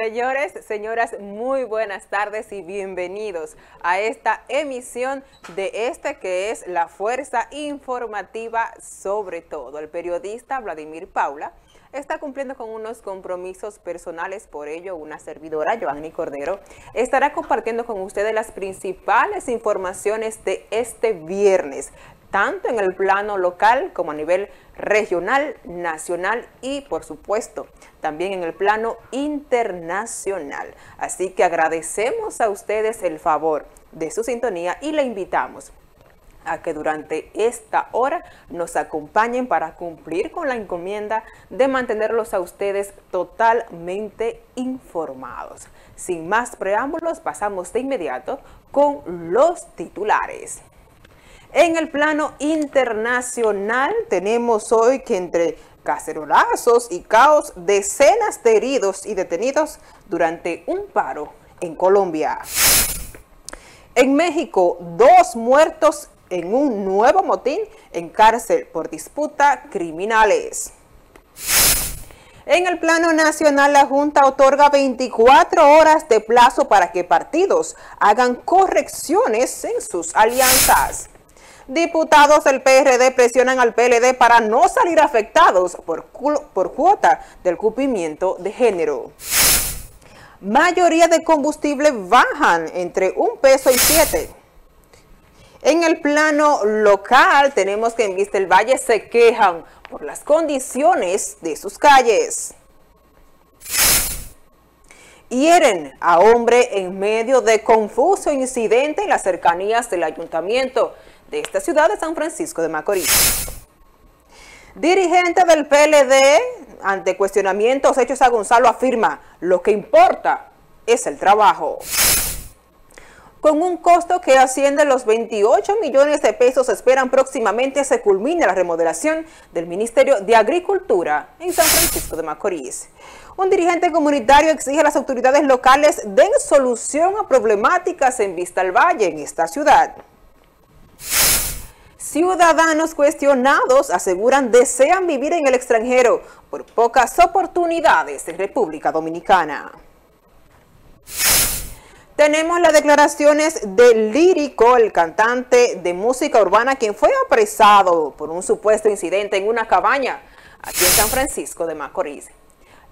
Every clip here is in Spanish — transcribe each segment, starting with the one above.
Señores, señoras, muy buenas tardes y bienvenidos a esta emisión de este que es la Fuerza Informativa sobre todo. El periodista Vladimir Paula está cumpliendo con unos compromisos personales, por ello una servidora, Joanny Cordero, estará compartiendo con ustedes las principales informaciones de este viernes, tanto en el plano local como a nivel regional, nacional y, por supuesto, también en el plano internacional. Así que agradecemos a ustedes el favor de su sintonía y le invitamos a que durante esta hora nos acompañen para cumplir con la encomienda de mantenerlos a ustedes totalmente informados. Sin más preámbulos, pasamos de inmediato con los titulares. En el plano internacional tenemos hoy que entre cacerolazos y caos, decenas de heridos y detenidos durante un paro en Colombia. En México, dos muertos en un nuevo motín en cárcel por disputa criminales. En el plano nacional, la Junta otorga 24 horas de plazo para que partidos hagan correcciones en sus alianzas. Diputados del PRD presionan al PLD para no salir afectados por, por cuota del cumplimiento de género. Mayoría de combustible bajan entre un peso y siete. En el plano local tenemos que en Vista el Valle se quejan por las condiciones de sus calles. Hieren a hombre en medio de confuso incidente en las cercanías del ayuntamiento de esta ciudad de San Francisco de Macorís. Dirigente del PLD, ante cuestionamientos hechos a Gonzalo, afirma, lo que importa es el trabajo. Con un costo que asciende a los 28 millones de pesos, esperan próximamente se culmine la remodelación del Ministerio de Agricultura en San Francisco de Macorís. Un dirigente comunitario exige a las autoridades locales den solución a problemáticas en Vista al Valle, en esta ciudad. Ciudadanos cuestionados aseguran desean vivir en el extranjero por pocas oportunidades en República Dominicana. Tenemos las declaraciones de Lírico, el cantante de música urbana, quien fue apresado por un supuesto incidente en una cabaña aquí en San Francisco de Macorís.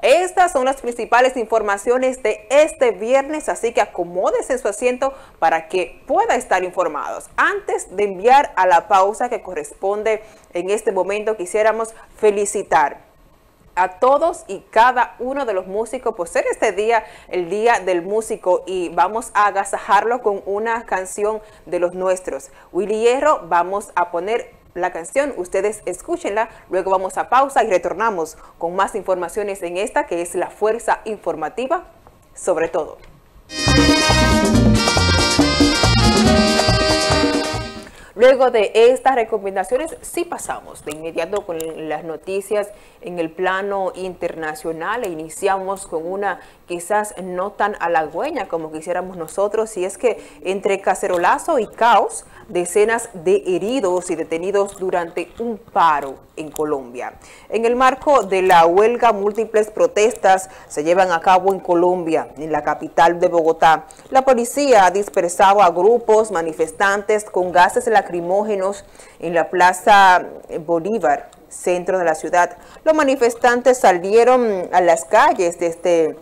Estas son las principales informaciones de este viernes, así que acomódese en su asiento para que pueda estar informados. Antes de enviar a la pausa que corresponde en este momento, quisiéramos felicitar a todos y cada uno de los músicos por ser este día el Día del Músico y vamos a agasajarlo con una canción de los nuestros. Willy Hierro, vamos a poner la canción, ustedes escúchenla, luego vamos a pausa y retornamos con más informaciones en esta que es la Fuerza Informativa sobre todo. Luego de estas recomendaciones, sí pasamos de inmediato con las noticias en el plano internacional e iniciamos con una quizás no tan halagüeña como quisiéramos nosotros, y es que entre cacerolazo y caos, decenas de heridos y detenidos durante un paro en Colombia. En el marco de la huelga, múltiples protestas se llevan a cabo en Colombia, en la capital de Bogotá. La policía ha dispersado a grupos manifestantes con gases lacrimógenos en la Plaza Bolívar, centro de la ciudad. Los manifestantes salieron a las calles desde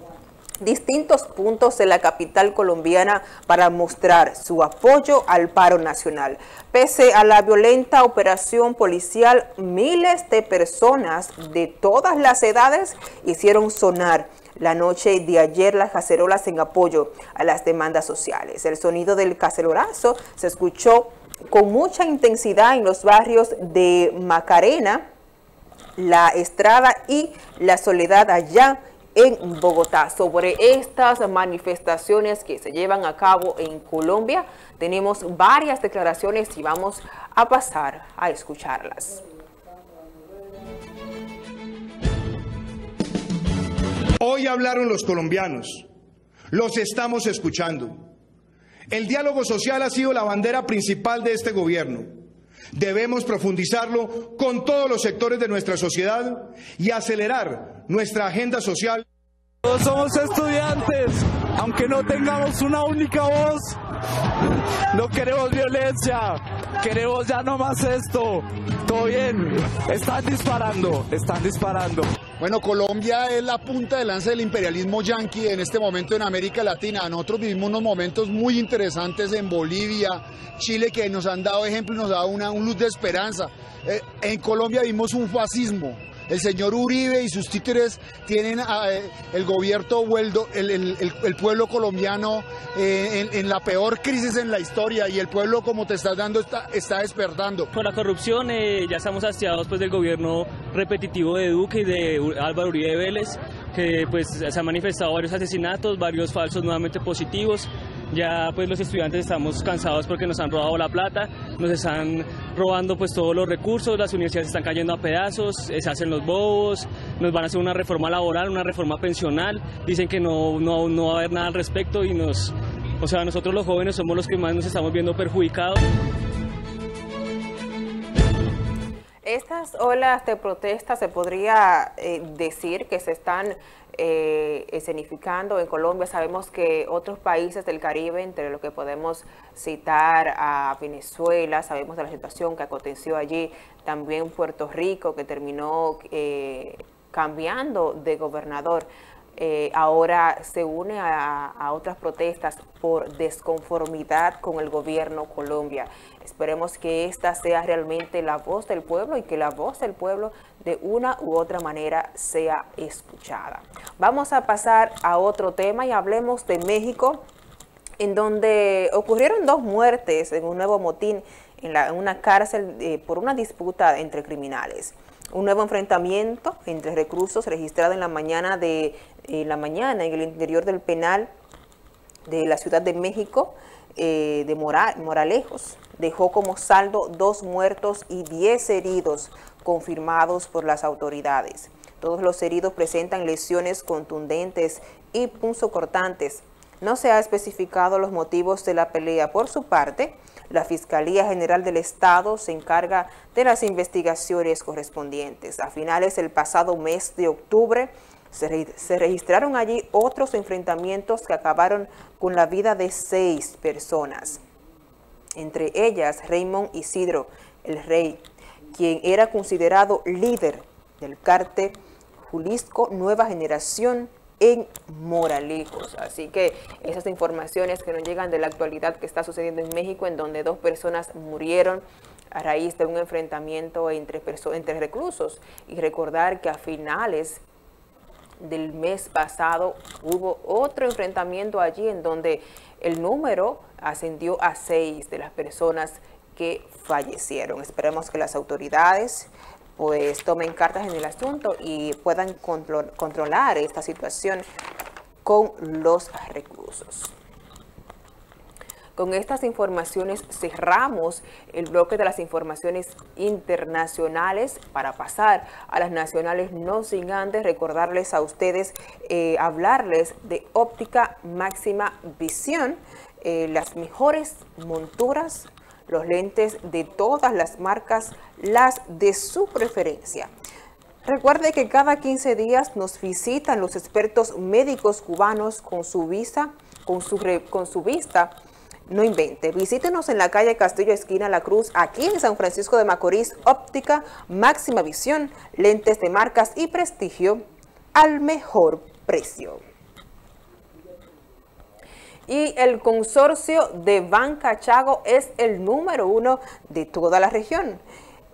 distintos puntos de la capital colombiana para mostrar su apoyo al paro nacional. Pese a la violenta operación policial, miles de personas de todas las edades hicieron sonar la noche de ayer las cacerolas en apoyo a las demandas sociales. El sonido del cacerorazo se escuchó con mucha intensidad en los barrios de Macarena, La Estrada y La Soledad allá en Bogotá. Sobre estas manifestaciones que se llevan a cabo en Colombia, tenemos varias declaraciones y vamos a pasar a escucharlas. Hoy hablaron los colombianos, los estamos escuchando. El diálogo social ha sido la bandera principal de este gobierno. Debemos profundizarlo con todos los sectores de nuestra sociedad y acelerar nuestra agenda social. Todos somos estudiantes, aunque no tengamos una única voz. No queremos violencia, queremos ya no más esto. Todo bien, están disparando, están disparando. Bueno, Colombia es la punta de lanza del imperialismo yanqui en este momento en América Latina. Nosotros vivimos unos momentos muy interesantes en Bolivia, Chile, que nos han dado ejemplo y nos ha dado una luz de esperanza. Eh, en Colombia vimos un fascismo, el señor Uribe y sus títeres tienen eh, el gobierno vuelto, el, pueblo colombiano eh, en, la peor crisis en la historia y el pueblo, como te estás dando, está, está despertando. Por la corrupción eh, ya estamos hastiados pues, del gobierno repetitivo de Duque y de Álvaro Uribe Vélez, que pues se han manifestado varios asesinatos, varios falsos nuevamente positivos. Ya pues los estudiantes estamos cansados porque nos han robado la plata, nos están robando pues todos los recursos, las universidades están cayendo a pedazos, se hacen los bobos, nos van a hacer una reforma laboral, una reforma pensional, dicen que no, no, no va a haber nada al respecto y nos, o sea, nosotros los jóvenes somos los que más nos estamos viendo perjudicados. Estas olas de protesta se podría eh, decir que se están eh, escenificando en Colombia. Sabemos que otros países del Caribe, entre los que podemos citar a Venezuela, sabemos de la situación que aconteció allí, también Puerto Rico, que terminó eh, cambiando de gobernador. Eh, ahora se une a, otras protestas por desconformidad con el gobierno Colombia. Esperemos que esta sea realmente la voz del pueblo y que la voz del pueblo de una u otra manera sea escuchada. Vamos a pasar a otro tema y hablemos de México, en donde ocurrieron dos muertes en un nuevo motín en, una cárcel eh, por una disputa entre criminales. Un nuevo enfrentamiento entre reclusos registrado en la mañana de la mañana en el interior del penal de la Ciudad de México eh, de Moralejos. Dejó como saldo dos muertos y diez heridos confirmados por las autoridades. Todos los heridos presentan lesiones contundentes y punzocortantes. No se ha especificado los motivos de la pelea. Por su parte, la Fiscalía General del Estado se encarga de las investigaciones correspondientes. A finales del pasado mes de octubre, se, registraron allí otros enfrentamientos que acabaron con la vida de seis personas, entre ellas Raymond Isidro, el rey, quien era considerado líder del cártel Julisco Nueva Generación en Moralejos. Así que esas informaciones que nos llegan de la actualidad que está sucediendo en México, en donde dos personas murieron a raíz de un enfrentamiento entre, entre reclusos. Y recordar que a finales del mes pasado hubo otro enfrentamiento allí en donde el número ascendió a seis de las personas que fallecieron. Esperemos que las autoridades pues tomen cartas en el asunto y puedan controlar esta situación con los recursos. Con estas informaciones cerramos el bloque de las informaciones internacionales para pasar a las nacionales, no sin antes recordarles a ustedes, eh, hablarles de óptica máxima visión, eh, las mejores monturas los lentes de todas las marcas, las de su preferencia. Recuerde que cada 15 días nos visitan los expertos médicos cubanos con su visa, con su, con su vista. No invente, visítenos en la calle Castillo Esquina La Cruz, aquí en San Francisco de Macorís, óptica, máxima visión, lentes de marcas y prestigio al mejor precio y el consorcio de Banca Chago es el número uno de toda la región.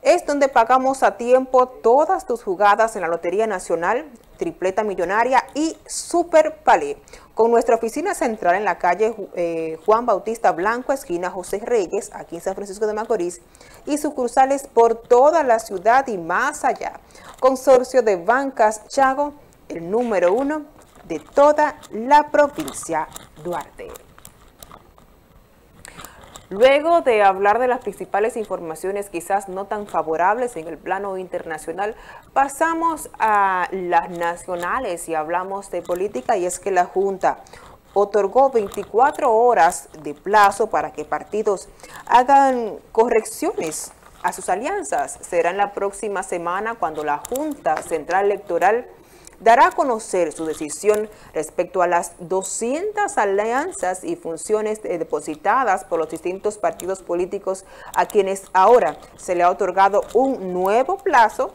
Es donde pagamos a tiempo todas tus jugadas en la Lotería Nacional, Tripleta Millonaria y Super Palé. Con nuestra oficina central en la calle eh, Juan Bautista Blanco, esquina José Reyes, aquí en San Francisco de Macorís, y sucursales por toda la ciudad y más allá. Consorcio de Bancas Chago, el número uno de toda la provincia Duarte. Luego de hablar de las principales informaciones quizás no tan favorables en el plano internacional, pasamos a las nacionales y hablamos de política y es que la Junta otorgó 24 horas de plazo para que partidos hagan correcciones a sus alianzas. Será en la próxima semana cuando la Junta Central Electoral dará a conocer su decisión respecto a las 200 alianzas y funciones eh, depositadas por los distintos partidos políticos a quienes ahora se le ha otorgado un nuevo plazo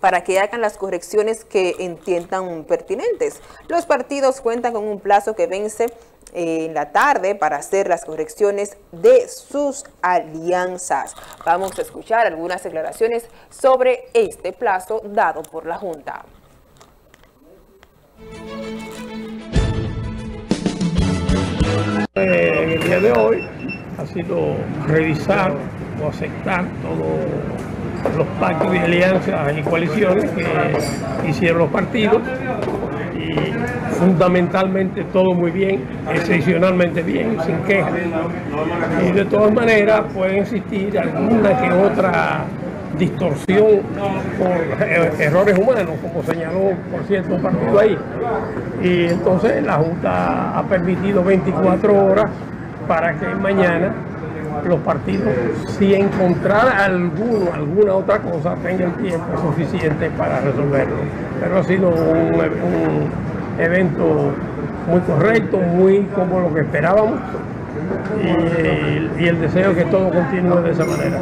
para que hagan las correcciones que entiendan pertinentes. Los partidos cuentan con un plazo que vence en la tarde para hacer las correcciones de sus alianzas. Vamos a escuchar algunas declaraciones sobre este plazo dado por la Junta. Eh, en el día de hoy ha sido revisar o aceptar todos los pactos y alianzas y coaliciones que hicieron los partidos y fundamentalmente todo muy bien, excepcionalmente bien, sin quejas. Y de todas maneras puede existir alguna que otra distorsión por eh, errores humanos, como señaló por cierto un partido ahí. Y entonces la Junta ha permitido 24 horas para que mañana los partidos, si encontrar alguno, alguna otra cosa, tengan tiempo suficiente para resolverlo. Pero ha sido un, evento muy correcto, muy como lo que esperábamos y, y el deseo que todo continúe de esa manera.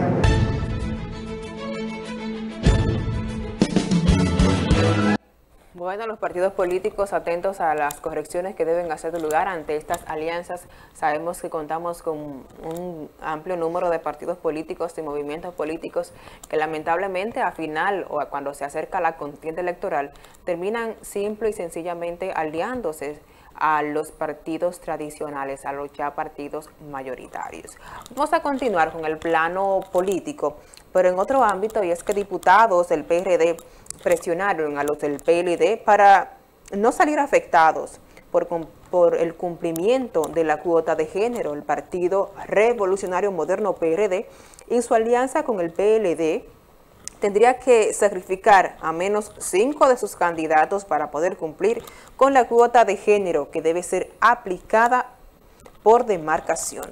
Bueno, los partidos políticos atentos a las correcciones que deben hacer lugar ante estas alianzas. Sabemos que contamos con un amplio número de partidos políticos y movimientos políticos que lamentablemente a final o cuando se acerca la contienda electoral terminan simple y sencillamente aliándose a los partidos tradicionales, a los ya partidos mayoritarios. Vamos a continuar con el plano político, pero en otro ámbito, y es que diputados del PRD presionaron a los del PLD para no salir afectados por, por, el cumplimiento de la cuota de género. El Partido Revolucionario Moderno PRD, en su alianza con el PLD, tendría que sacrificar a menos cinco de sus candidatos para poder cumplir con la cuota de género que debe ser aplicada por demarcación.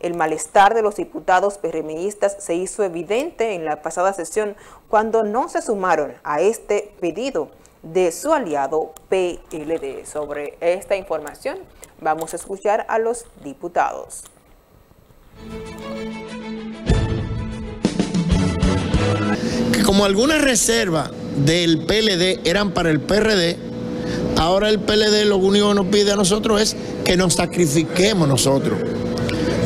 El malestar de los diputados PRMistas se hizo evidente en la pasada sesión cuando no se sumaron a este pedido de su aliado PLD. Sobre esta información vamos a escuchar a los diputados. Que como algunas reservas del PLD eran para el PRD, ahora el PLD lo único que nos pide a nosotros es que nos sacrifiquemos nosotros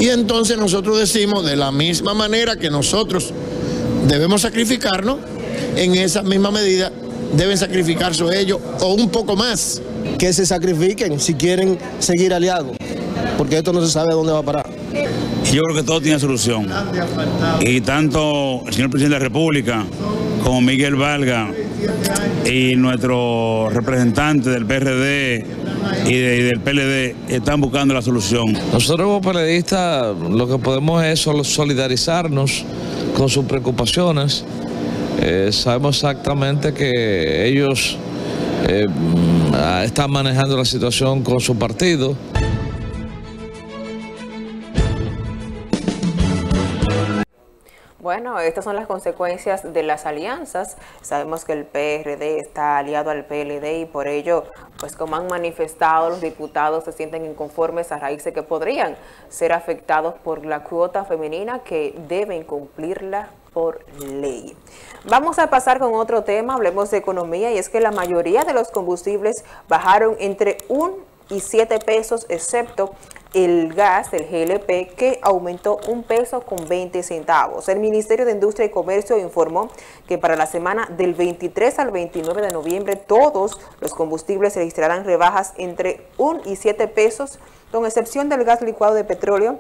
y entonces nosotros decimos, de la misma manera que nosotros debemos sacrificarnos, en esa misma medida deben sacrificarse ellos o un poco más. Que se sacrifiquen si quieren seguir aliados, porque esto no se sabe a dónde va a parar. Yo creo que todo tiene solución. Y tanto el señor presidente de la República como Miguel Valga y nuestro representante del PRD y, del PLD están buscando la solución. Nosotros como periodistas lo que podemos es solidarizarnos con sus preocupaciones. Eh, sabemos exactamente que ellos eh, mm, están manejando la situación con su partido. Bueno, estas son las consecuencias de las alianzas. Sabemos que el PRD está aliado al PLD y por ello, pues como han manifestado los diputados, se sienten inconformes a raíz de que podrían ser afectados por la cuota femenina que deben cumplirla por ley. Vamos a pasar con otro tema, hablemos de economía y es que la mayoría de los combustibles bajaron entre un y 7 pesos, excepto el gas, el GLP, que aumentó un peso con 20 centavos. El Ministerio de Industria y Comercio informó que para la semana del 23 al 29 de noviembre todos los combustibles registrarán rebajas entre 1 y 7 pesos, con excepción del gas licuado de petróleo,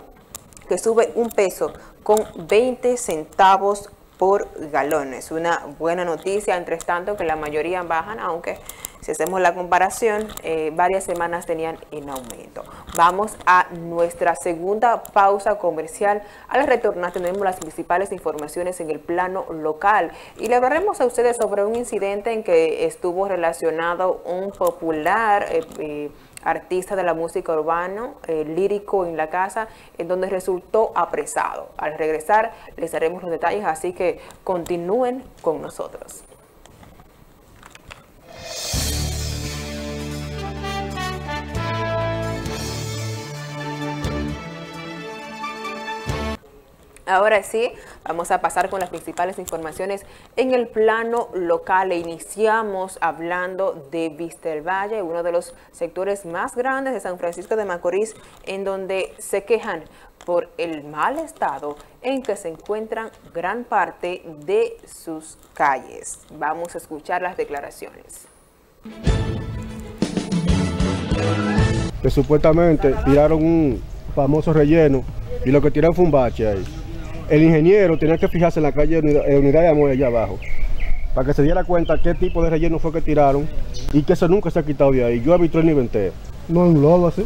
que sube un peso con 20 centavos por galón. Es una buena noticia, entre tanto que la mayoría bajan, aunque si hacemos la comparación, eh, varias semanas tenían en aumento. Vamos a nuestra segunda pausa comercial. Al retornar tenemos las principales informaciones en el plano local y le hablaremos a ustedes sobre un incidente en que estuvo relacionado un popular... Eh, eh, artista de la música urbana, lírico en la casa, en donde resultó apresado. Al regresar les daremos los detalles, así que continúen con nosotros. Ahora sí, vamos a pasar con las principales informaciones en el plano local e iniciamos hablando de Vista del Valle, uno de los sectores más grandes de San Francisco de Macorís, en donde se quejan por el mal estado en que se encuentran gran parte de sus calles. Vamos a escuchar las declaraciones. Que supuestamente tiraron un famoso relleno y lo que tiraron fue un bache ahí el ingeniero tenía que fijarse en la calle de Unidad, de Amor allá abajo, para que se diera cuenta qué tipo de relleno fue que tiraron y que eso nunca se ha quitado de ahí. Yo habito ni venté. No es un lodo así.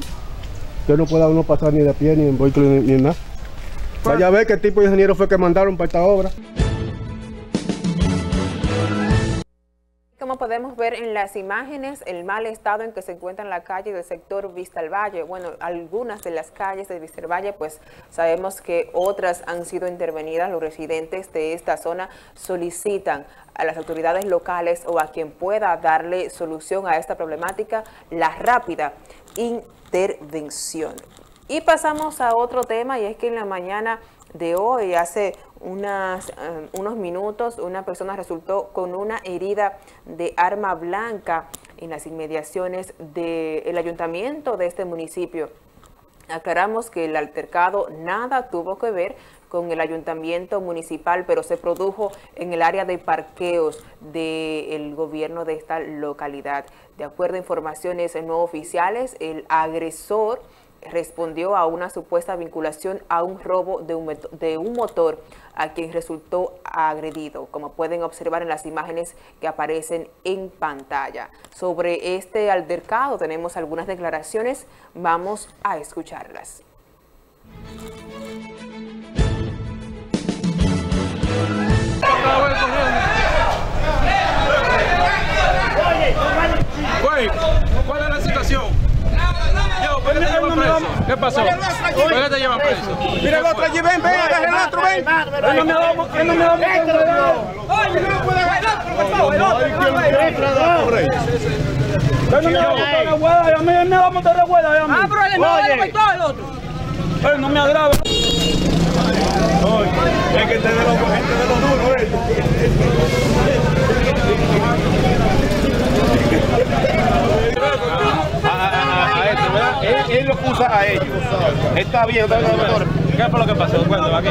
Que no pueda uno pasar ni de pie, ni en vehículo, ni, ni en nada. Vaya a ver qué tipo de ingeniero fue que mandaron para esta obra. Como podemos ver en las imágenes, el mal estado en que se encuentra en la calle del sector Vista al Valle. Bueno, algunas de las calles de Vista al Valle, pues sabemos que otras han sido intervenidas. Los residentes de esta zona solicitan a las autoridades locales o a quien pueda darle solución a esta problemática la rápida intervención. Y pasamos a otro tema y es que en la mañana de hoy, hace unas, eh, unos minutos, una persona resultó con una herida de arma blanca en las inmediaciones del ayuntamiento de este municipio. Aclaramos que el altercado nada tuvo que ver con el ayuntamiento municipal, pero se produjo en el área de parqueos del gobierno de esta localidad. De acuerdo a informaciones no oficiales, el agresor respondió a una supuesta vinculación a un robo de un, de un, motor a quien resultó agredido, como pueden observar en las imágenes que aparecen en pantalla. Sobre este altercado tenemos algunas declaraciones, vamos a escucharlas. ¿Qué pasó? ¿Por qué te llevan preso? Mira el otro allí, ven, ven, agarra el otro, ven. Él no me ha dado, él no me ha dado. Oye, no puede el otro, el otro. Él no me ha dado motor de rueda, a mí me ha dado motor de. Ah, pero él no me ha el otro. Él no me agrava. Oye, es que te de los gente de los duros, él, lo acusa a ellos. Está bien, ¿Qué fue lo que pasó? Cuéntame aquí,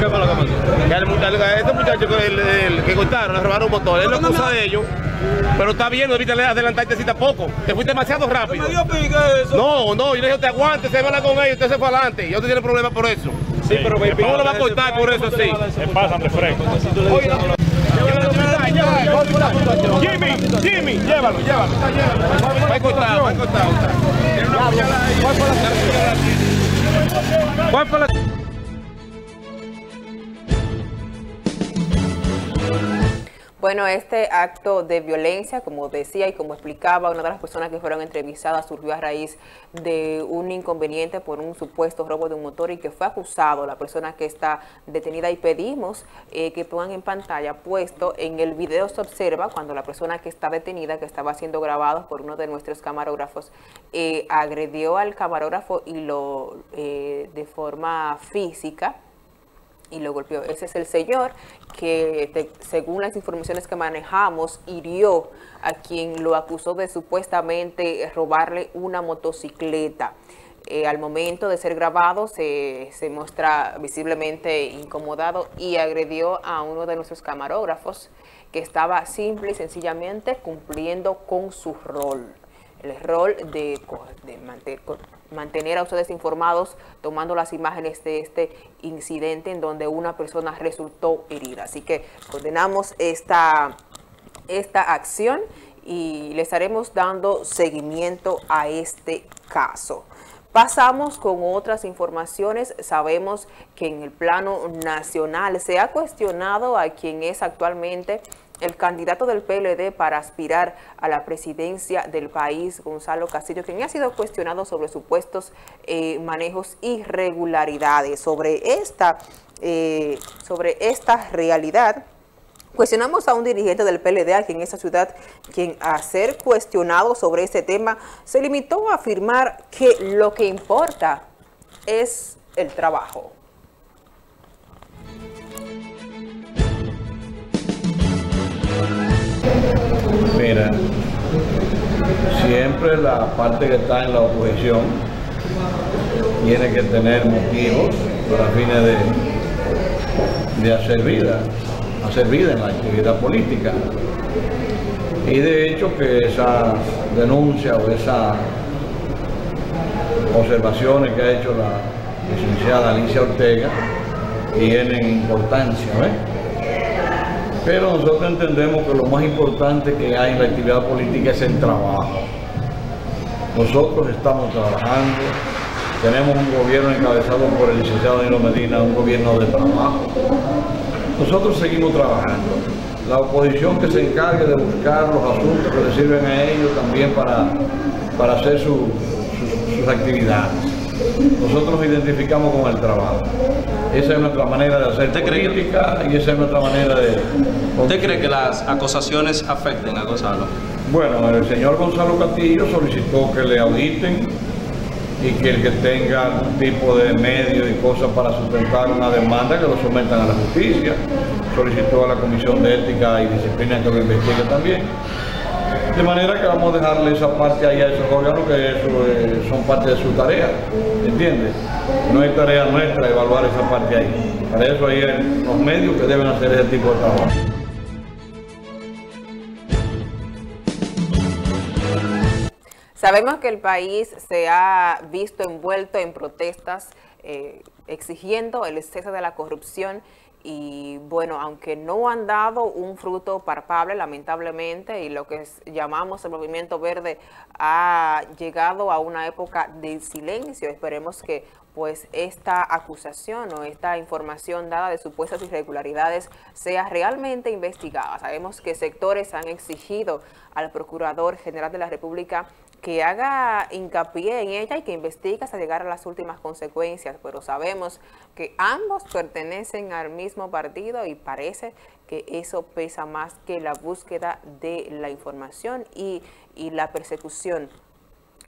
¿Qué fue lo que pasó? Que el, este muchacho que, el, que cortaron, le robaron un motor. Él lo acusa a ellos. Pero está bien, no debiste adelantarte así tampoco. Te fuiste demasiado rápido. ¿Me dio pique eso? No, no, yo le dije, te aguante, se va con ellos, usted se fue adelante. Yo te tiene problemas por eso. Sí, pero me ¿Cómo lo va a cortar por eso así? Se pasan de fresco. Jimmy, Jimmy, llévalo, llévalo. Va a va a. ¿Cuál fue la... Bueno, este acto de violencia, como decía y como explicaba una de las personas que fueron entrevistadas, surgió a raíz de un inconveniente por un supuesto robo de un motor y que fue acusado. La persona que está detenida y pedimos eh, que pongan en pantalla puesto en el video se observa cuando la persona que está detenida, que estaba siendo grabado por uno de nuestros camarógrafos, eh, agredió al camarógrafo y lo eh, de forma física y lo golpeó. Ese es el señor que, según las informaciones que manejamos, hirió a quien lo acusó de supuestamente robarle una motocicleta. Eh, al momento de ser grabado se, se muestra visiblemente incomodado y agredió a uno de nuestros camarógrafos que estaba simple y sencillamente cumpliendo con su rol el rol de, mantener a ustedes informados tomando las imágenes de este incidente en donde una persona resultó herida. Así que condenamos esta, esta acción y le estaremos dando seguimiento a este caso. Pasamos con otras informaciones. Sabemos que en el plano nacional se ha cuestionado a quien es actualmente el candidato del PLD para aspirar a la presidencia del país, Gonzalo Castillo, quien ha sido cuestionado sobre supuestos eh, manejos irregularidades. Sobre esta, eh, sobre realidad, Cuestionamos a un dirigente del PLD aquí en esta ciudad, quien a ser cuestionado sobre este tema, se limitó a afirmar que lo que importa es el trabajo. Mira, siempre la parte que está en la oposición tiene que tener motivos para fines de, de hacer vida, hacer vida en la actividad política. Y de hecho que esa denuncia o esas observaciones que ha hecho la licenciada Alicia Ortega tienen importancia, Pero nosotros entendemos que lo más importante que hay en la actividad política es el trabajo. Nosotros estamos trabajando, tenemos un gobierno encabezado por el licenciado Danilo Medina, un gobierno de trabajo. Nosotros seguimos trabajando. La oposición que se encargue de buscar los asuntos que le sirven a ellos también para, para hacer sus actividades. Nosotros nos identificamos con el trabajo. Esa es nuestra manera de hacer política y esa es nuestra manera de... ¿Usted cree que las acusaciones afecten a Gonzalo? Bueno, el señor Gonzalo Castillo solicitó que le auditen y que el que tenga algún tipo de medio y cosas para sustentar una demanda que lo sometan a la justicia. Solicitó a la Comisión de Ética y Disciplina que lo investigue también. De manera que vamos a dejarle esa parte ahí a esos órganos que eso, son parte de su tarea, ¿entiendes? No es tarea nuestra evaluar esa parte ahí. Para eso hay los medios que deben hacer ese tipo de trabajo. Sabemos que el país se ha visto envuelto en protestas eh, exigiendo el cese de la corrupción y bueno, aunque no han dado un fruto palpable lamentablemente y lo que llamamos el movimiento verde ha llegado a una época de silencio, esperemos que pues esta acusación o esta información dada de supuestas irregularidades sea realmente investigada. Sabemos que sectores han exigido al Procurador General de la República que haga hincapié en ella y que investigue hasta llegar a las últimas consecuencias, pero sabemos que ambos pertenecen al mismo partido y parece que eso pesa más que la búsqueda de la información y, y la persecución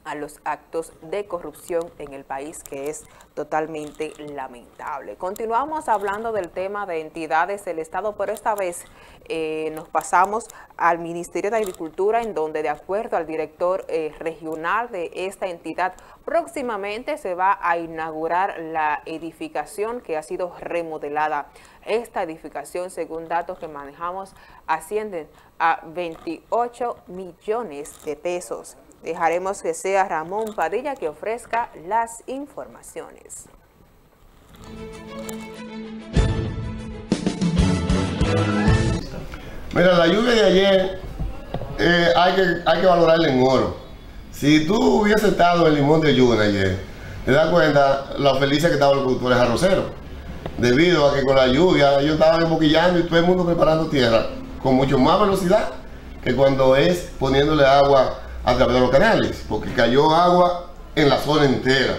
a los actos de corrupción en el país, que es totalmente lamentable. Continuamos hablando del tema de entidades del Estado, pero esta vez eh, nos pasamos al Ministerio de Agricultura, en donde de acuerdo al director eh, regional de esta entidad, próximamente se va a inaugurar la edificación que ha sido remodelada. Esta edificación, según datos que manejamos, asciende a 28 millones de pesos. Dejaremos que sea Ramón Padilla que ofrezca las informaciones. Mira, la lluvia de ayer eh, hay, que, hay que valorarla en oro. Si tú hubiese estado en Limón de Lluvia ayer, te das cuenta la felicidad que estaban los productores arroceros. Debido a que con la lluvia ellos estaban emboquillando y todo el mundo preparando tierra con mucho más velocidad que cuando es poniéndole agua a través de los canales, porque cayó agua en la zona entera.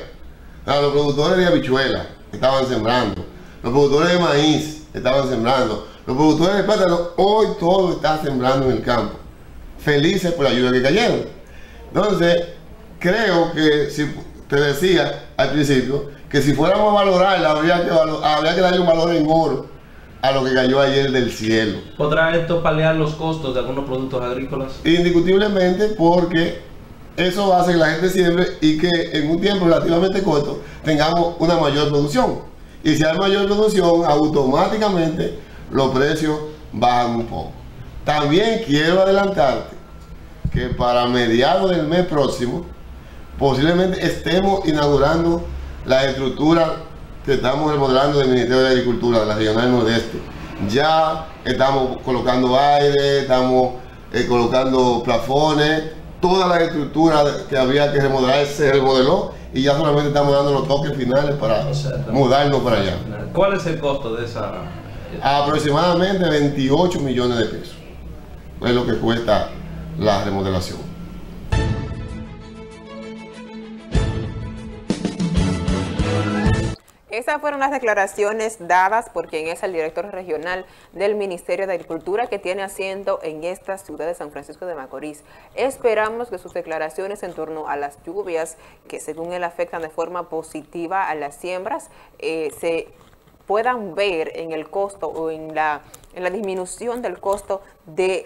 los productores de habichuelas estaban sembrando, los productores de maíz estaban sembrando, los productores de plátano, hoy todo está sembrando en el campo. Felices por la lluvia que cayeron. Entonces, creo que te decía al principio que si fuéramos a valorarla, habría que darle un valor en oro a lo que cayó ayer del cielo. ¿Podrá esto paliar los costos de algunos productos agrícolas? Indiscutiblemente porque eso hace que la gente siembre y que en un tiempo relativamente corto tengamos una mayor producción. Y si hay mayor producción, automáticamente los precios bajan un poco. También quiero adelantarte que para mediados del mes próximo posiblemente estemos inaugurando la estructura que estamos remodelando del Ministerio de Agricultura, de la Regional Nordeste. Ya estamos colocando aire, estamos eh, colocando plafones, toda la estructura que había que remodelar se remodeló y ya solamente estamos dando los toques finales para mudarnos para allá. ¿Cuál es el costo de esa? Aproximadamente 28 millones de pesos. Es lo que cuesta la remodelación. Esas fueron las declaraciones dadas por quien es el director regional del Ministerio de Agricultura que tiene asiento en esta ciudad de San Francisco de Macorís. Esperamos que sus declaraciones en torno a las lluvias, que según él afectan de forma positiva a las siembras, eh, se puedan ver en el costo o en la, en la disminución del costo de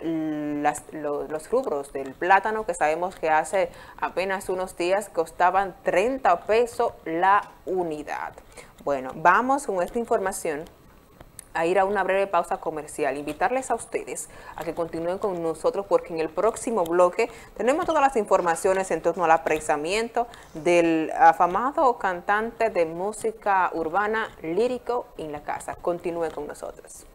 las, los rubros del plátano que sabemos que hace apenas unos días costaban 30 pesos la unidad. Bueno, vamos con esta información a ir a una breve pausa comercial. Invitarles a ustedes a que continúen con nosotros porque en el próximo bloque tenemos todas las informaciones en torno al apresamiento del afamado cantante de música urbana lírico en la casa. Continúen con nosotros.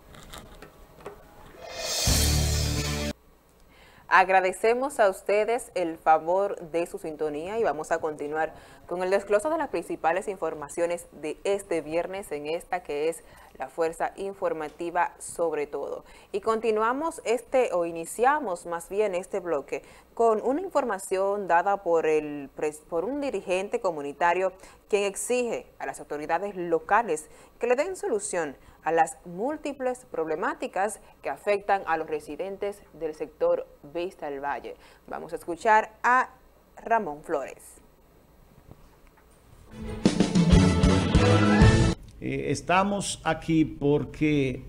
Agradecemos a ustedes el favor de su sintonía y vamos a continuar con el desgloso de las principales informaciones de este viernes en esta que es la fuerza informativa sobre todo. Y continuamos este, o iniciamos más bien este bloque con una información dada por, el, por un dirigente comunitario quien exige a las autoridades locales que le den solución a las múltiples problemáticas que afectan a los residentes del sector Vista del Valle. Vamos a escuchar a Ramón Flores. Eh, estamos aquí porque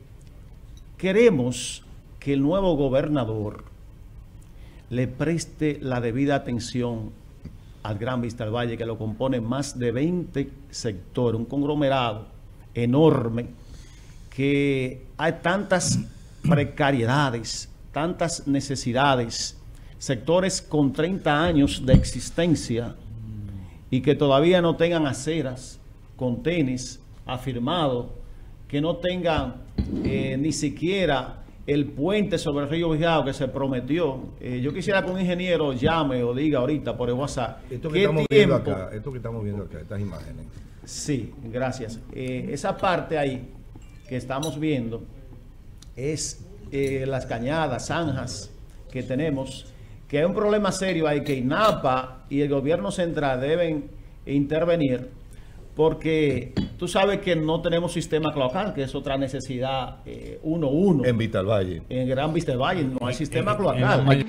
queremos que el nuevo gobernador le preste la debida atención al Gran Vista del Valle, que lo compone más de 20 sectores, un conglomerado enorme que hay tantas precariedades, tantas necesidades, sectores con 30 años de existencia y que todavía no tengan aceras, contenes afirmados, que no tengan eh, ni siquiera el puente sobre el río Vigado que se prometió. Eh, yo quisiera que un ingeniero llame o diga ahorita por el WhatsApp. Esto que, estamos, viendo acá, esto que estamos viendo acá, estas imágenes. Sí, gracias. Eh, esa parte ahí que estamos viendo es las cañadas, zanjas que tenemos, que hay un problema serio ahí que INAPA y el gobierno central deben intervenir porque tú sabes que no tenemos sistema cloacal, que es otra necesidad 1-1. Eh, uno, en Vista Valle. En Gran Vista Valle no hay sistema cloacal.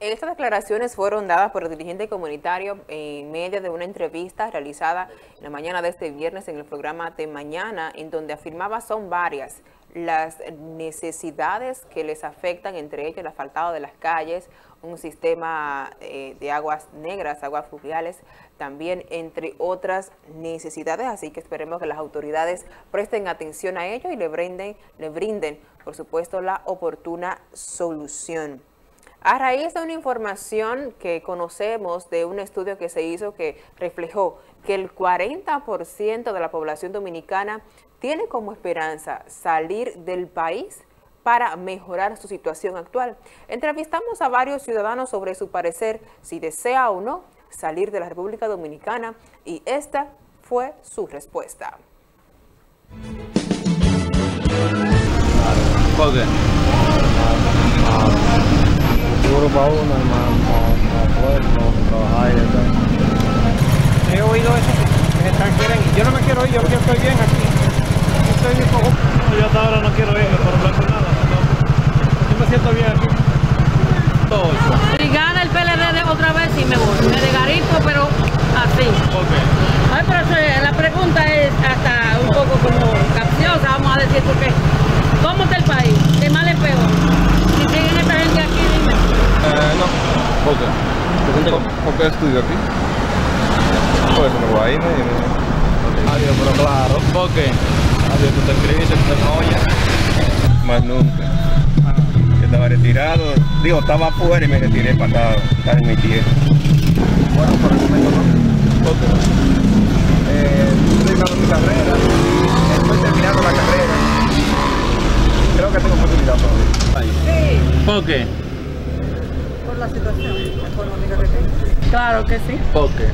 Estas declaraciones fueron dadas por el dirigente comunitario en medio de una entrevista realizada en la mañana de este viernes en el programa de Mañana, en donde afirmaba son varias las necesidades que les afectan, entre ellas el asfaltado de las calles, un sistema eh, de aguas negras, aguas fluviales, también entre otras necesidades, así que esperemos que las autoridades presten atención a ello y le brinden, le brinden, por supuesto, la oportuna solución. A raíz de una información que conocemos de un estudio que se hizo que reflejó que el 40% de la población dominicana tiene como esperanza salir del país para mejorar su situación actual. Entrevistamos a varios ciudadanos sobre su parecer si desea o no salir de la República Dominicana y esta fue su respuesta. He oído eso que están quieren yo no me quiero ir, yo, estoy bien aquí. Estoy bien. Yo hasta ahora no quiero irme por hablar con nada. Yo me siento bien aquí. Todo Si gana el PLD otra vez, sí me voy. Me de pero así. Ay, pero la pregunta es hasta un poco como capciosa, vamos a decir, porque ¿cómo está el país? ¿De mal es peor? Si siguen esta gente aquí, dime. Eh, no. ¿Por qué? ¿Por qué estudio aquí? Por eso me voy a ir, Adiós, pero claro. ¿Por qué? Tú te no Más nunca. Ah. Yo estaba retirado, digo, estaba afuera y me retiré para estar en mi tierra. Bueno, por el momento no. ¿Por qué? Eh, estoy dando mi carrera, estoy terminando la carrera. Creo que tengo oportunidad todavía. Sí. ¿Por qué? Por la situación económica que tengo. Claro que sí. ¿Por qué?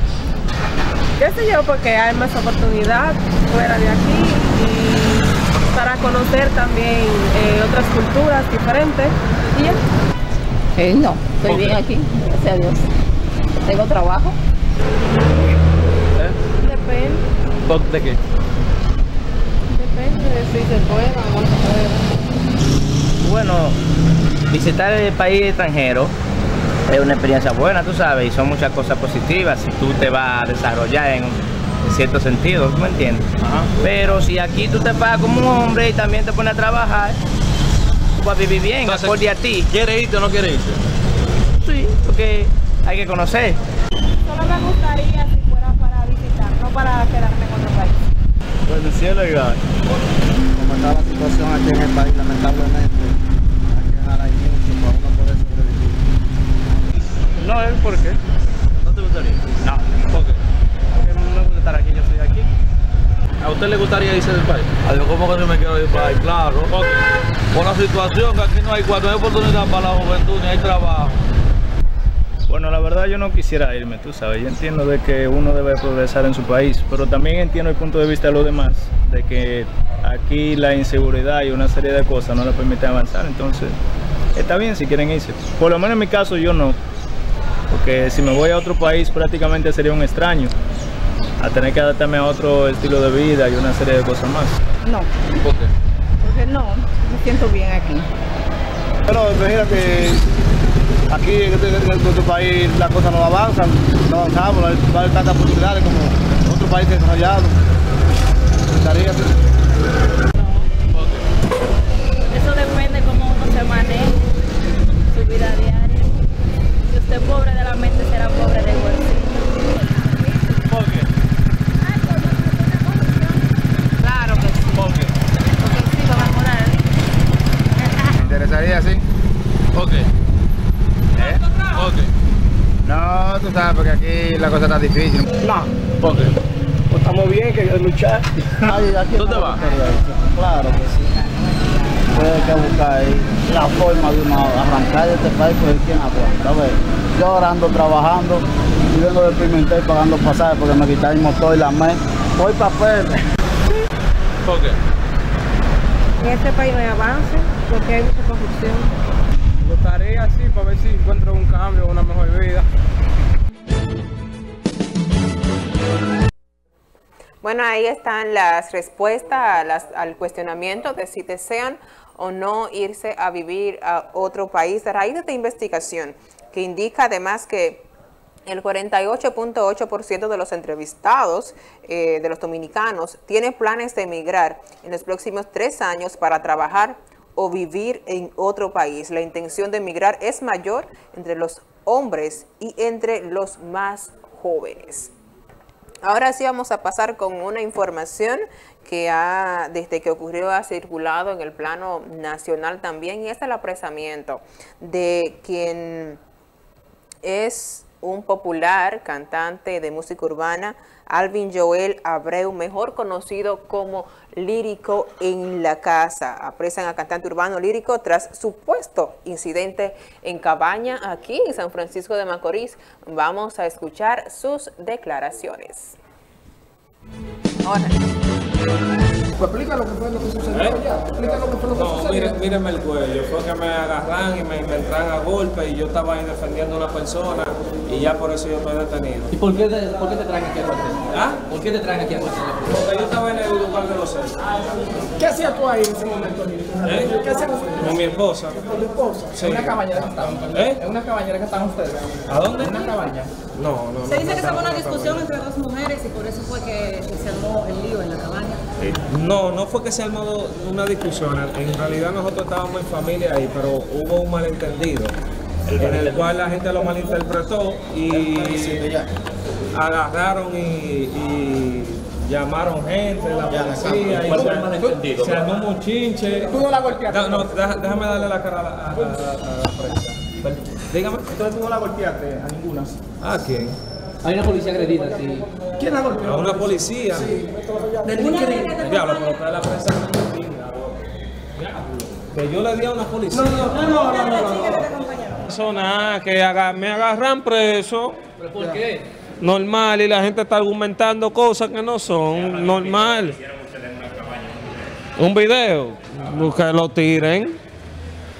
qué sé yo, porque hay más oportunidad fuera de aquí y para conocer también eh, otras culturas diferentes y ya. Eh, no, estoy bien aquí, gracias a Dios. Tengo trabajo. ¿Eh? Depende. ¿De qué? Depende de si se puede o no se puede. Bueno, visitar el país extranjero es una experiencia buena, tú sabes, y son muchas cosas positivas si tú te vas a desarrollar en, en cierto sentido, ¿tú me entiendes? Pero si aquí tú te pagas como un hombre y también te pones a trabajar, tú vas a vivir bien, acorde a ti. ¿Quieres irte o no quieres irte? Sí, porque hay que conocer. Solo me gustaría si fuera para visitar, no para quedarme en otro país. Bueno, sí es legal. Como está la situación aquí en el país, lamentablemente, hay que ganar ahí mucho para uno poder sobrevivir. No, ¿el por qué? ¿No te gustaría? No. ¿Por qué? Porque no me gusta estar aquí, yo soy de aquí. ¿A usted le gustaría irse del país? Adiós, ¿cómo que yo me quiero ir para ahí? Claro. Por la situación que aquí no hay cuatro, no hay oportunidad para la juventud, ni hay trabajo. Bueno, la verdad yo no quisiera irme, tú sabes. Yo entiendo de que uno debe progresar en su país, pero también entiendo el punto de vista de los demás, de que aquí la inseguridad y una serie de cosas no le permiten avanzar. Entonces, está bien si quieren irse. Por lo menos en mi caso yo no, porque si me voy a otro país prácticamente sería un extraño, a tener que adaptarme a otro estilo de vida y una serie de cosas más. No, ¿Por qué? porque no, me siento bien aquí. Pero imagínate, aquí en este, en nuestro país las cosas no avanzan, no avanzamos, no hay, tantas oportunidades como en otros países desarrollados. Eso depende cómo uno se maneje, su vida diaria. Si usted es pobre de la mente, será pobre del bolsillo. ¿Por qué? Claro que sí. ¿Por qué? Porque sí, va a mejorar. Me interesaría, sí. ¿Por qué? ¿Eh? ¿Por qué? No, tú sabes, porque aquí la cosa está difícil. No. ¿Por qué? Pues estamos bien, que luchar. ¿Tú te vas? Claro que sí. Hay que buscar ahí la forma de uno arrancar de este país, pues quién aguanta. A ver, yo ahora ando trabajando, viviendo de Pimentel, pagando pasajes porque me quitaron el motor y la mes. Voy papel. ¿Por qué? En este país no hay avance porque hay mucha corrupción. Votaré así para ver si encuentro un cambio, una mejor vida. Bueno, ahí están las respuestas a las- al cuestionamiento de si desean o no irse a vivir a otro país a raíz de esta investigación, que indica además que el 48.8% de los entrevistados eh, de los dominicanos tiene planes de emigrar en los próximos tres años para trabajar o vivir en otro país. La intención de emigrar es mayor entre los hombres y entre los más jóvenes. Ahora sí vamos a pasar con una información que ha, desde que ocurrió ha circulado en el plano nacional también y es el apresamiento de quien es un popular cantante de música urbana, Alvin Joel Abreu, mejor conocido como Lírico en la Casa. Apresan al cantante urbano lírico tras supuesto incidente en Cabaña, aquí en San Francisco de Macorís. Vamos a escuchar sus declaraciones. Pues explica lo que fue lo que sucedió ¿Eh? ya. Explica lo que fue lo que No, sucedió. mire, míreme el cuello. Fue que me agarran y me, me entran a golpe y yo estaba ahí defendiendo a una persona y ya por eso yo estoy detenido. ¿Y por qué, te, por qué te traen aquí a cuartel? ¿Ah? ¿Por qué te traen aquí a cuartel? Porque yo estaba en el lugar de los hechos. ¿Qué hacías tú ahí en ese momento? ¿Eh? ¿Qué ustedes? Con mi esposa. ¿Con tu esposa? Sí. ¿En una cabañera que estaban? ¿Eh? ¿En una cabañera que estaban ustedes? ¿A dónde? ¿En una cabaña? No, no, Se no, dice que se fue una discusión entre dos mujeres y por eso fue que, se armó el lío en la cabaña. No, no fue que se armó una discusión. En realidad nosotros estábamos en familia ahí, pero hubo un malentendido. En el cual la gente lo malinterpretó y agarraron y, y llamaron gente, la policía. y ¿Cuál se-? Se armó un chinche. ¿Tú no la golpeaste? No, no, déjame darle la cara a la, a a la prensa. Dígame. Entonces tú no la golpeaste a ninguna. ¿A quién? Hay una policía agredida, sí. ¿Quién la golpeó? A una policía. ¿Del increíble? Diablo, pero ustedes la prensa. Que yo le di a una policía. No, no, no, no, no, nada, que haga- me agarran preso. ¿Pero por qué? Normal, y la gente está argumentando cosas que no son normal. Un video, que lo tiren,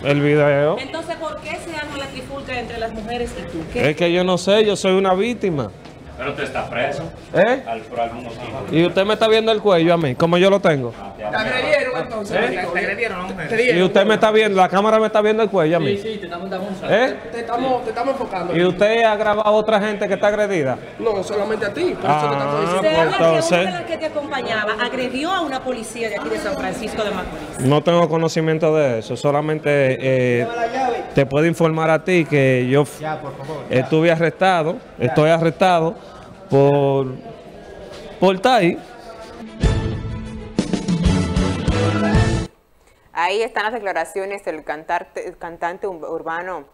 el video. Entonces, ¿por qué se arma la trifulca entre las mujeres y tú? ¿Qué? Es que yo no sé, yo soy una víctima. Pero usted está preso. ¿Eh? Al, por algún motivo. Y usted me está viendo el cuello a mí, como yo lo tengo. Te agredieron entonces. ¿Eh? Te agredieron mujer. Y usted me está viendo, la cámara me está viendo el cuello a mí. Sí, sí, te estamos dando un ¿Eh? Te estamos, te estamos enfocando. ¿Y usted ha grabado a otra gente que está agredida? No, solamente a ti. Por eso te estamos Ah, pues entonces, Una de las que te acompañaba agredió a una policía de aquí de San Francisco de Macorís. no tengo conocimiento de eso. Solamente eh, te puedo informar a ti que yo estuve arrestado, estoy arrestado por, por estar ahí. Están las declaraciones del cantante, urbano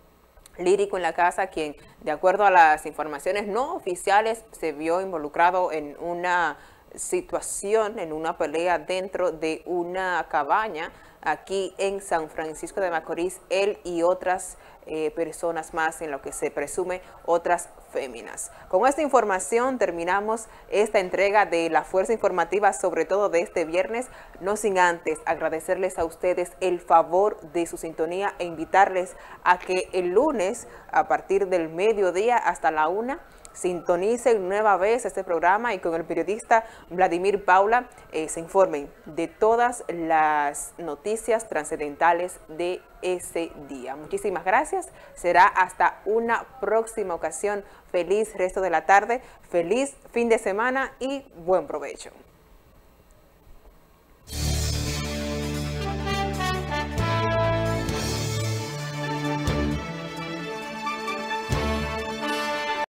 lírico en la casa, quien, de acuerdo a las informaciones no oficiales, se vio involucrado en una situación, en una pelea dentro de una cabaña aquí en San Francisco de Macorís, él y otras eh, personas más, en lo que se presume otras féminas. Con esta información terminamos esta entrega de la Fuerza Informativa, sobre todo de este viernes, no sin antes agradecerles a ustedes el favor de su sintonía e invitarles a que el lunes, a partir del mediodía hasta la una, sintonicen nueva vez este programa y con el periodista Vladimir Paula eh, se informen de todas las noticias trascendentales de ese día. Muchísimas gracias. Será hasta una próxima ocasión. Feliz resto de la tarde, feliz fin de semana y buen provecho.